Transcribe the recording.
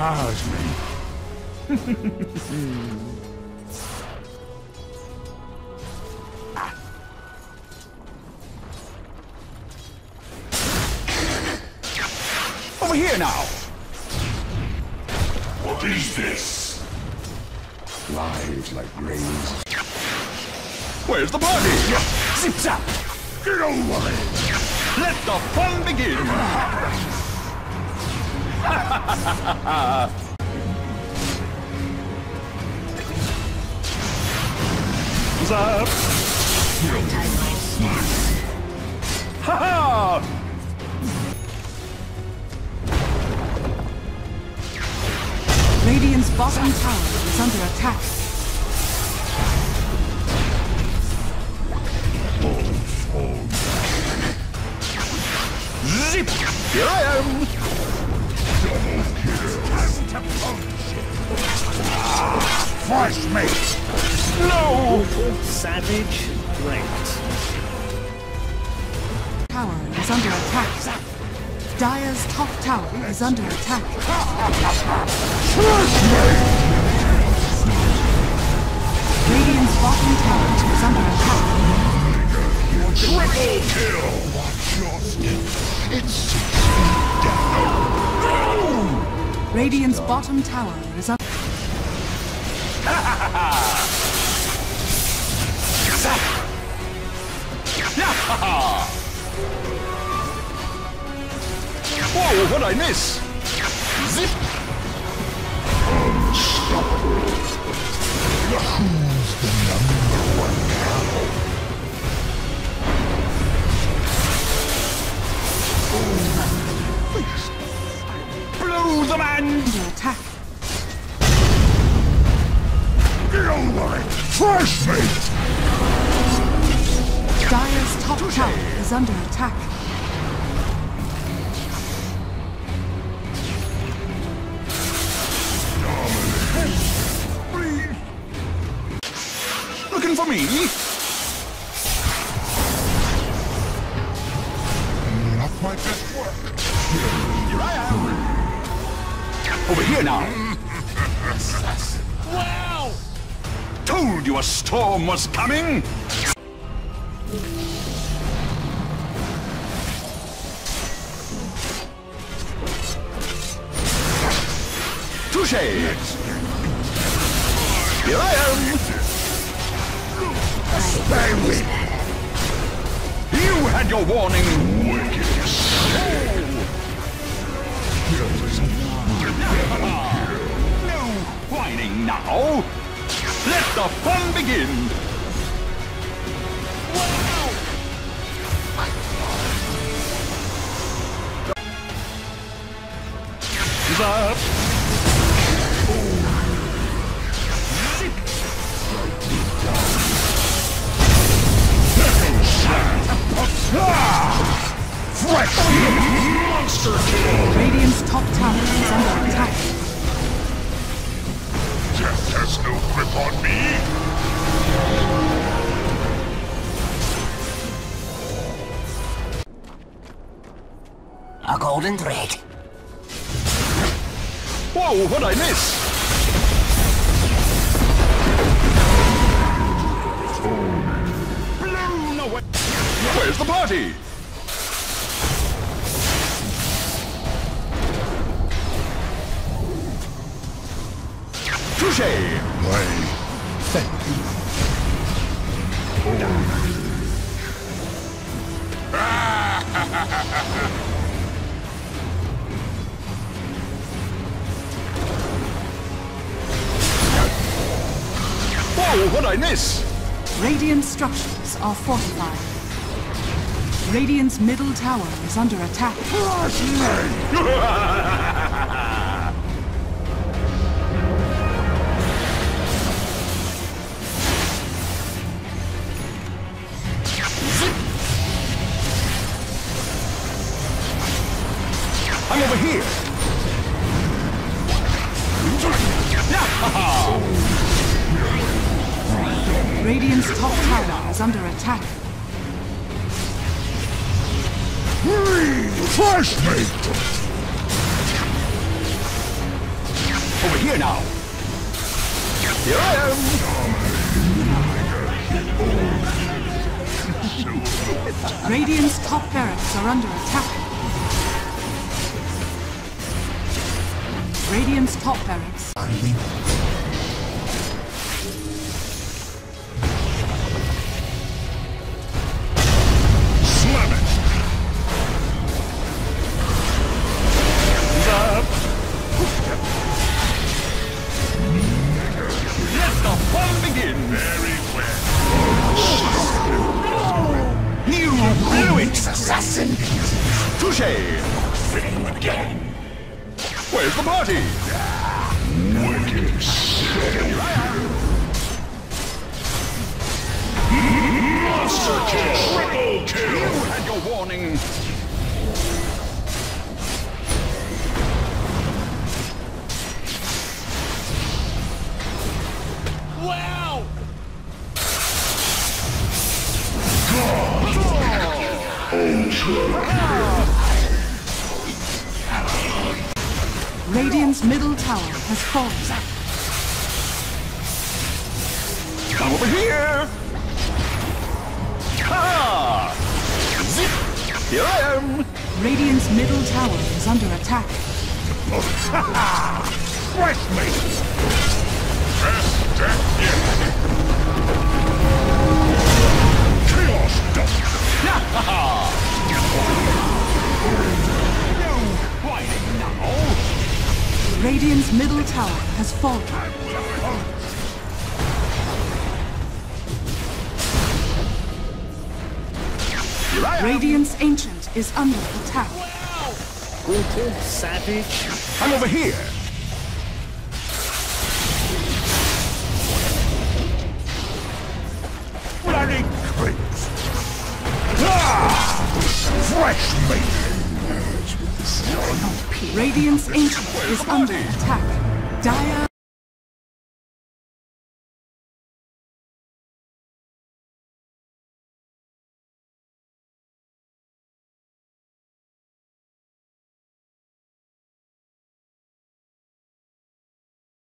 Charge me. Over here now. What is this? Lives like rains. Where's the party? Zip zap. Get over it! Let the fun begin! Up? Ha ha! Radiant's bottom tower is under attack. Zip! Here I am! Fresh meat! No! Savage ranked. Tower is under attack. Dire's top tower is under attack. Radiant's bottom tower is under attack. Triple kill! Watch your step. It's six feet down. Radiant's bottom tower is under Whoa, what'd I miss? Zip! Who's the number one now? Blow the man! under attack. Get over it! Fresh meat! Dire's top tower is under attack. For me? Not my best work. Here I am! Over here now! Wow! Told you a storm was coming! Touche! Here I am! Stay with You had your warning! No whining now! Let the fun begin! Top tower is under attack. Death has no grip on me! A golden thread. Whoa, what'd I miss? Blown away! Where's the party? Thank you. Whoa, what'd I miss? Radiant structures are fortified. Radiant's middle tower is under attack. Radiant's top tower is under attack. Fresh meat! Over here now. Here I am. Radiant's top barracks are under attack. Radiant's top barracks. Assassin! Touche. Flame again. Where's the party? Wicked Monster kill! Triple kill! You had your warning. Wow! Radiant's middle tower has fallen. Come over here. Ha! Zip. Here I am. Radiant's middle tower is under attack. Fresh meat! Has fallen. Here I am. Radiant's ancient is under attack. Brutal, savage, I'm over here. Bloody creeps! Ah! Fresh meat! Radiant's ancient is under attack. Dire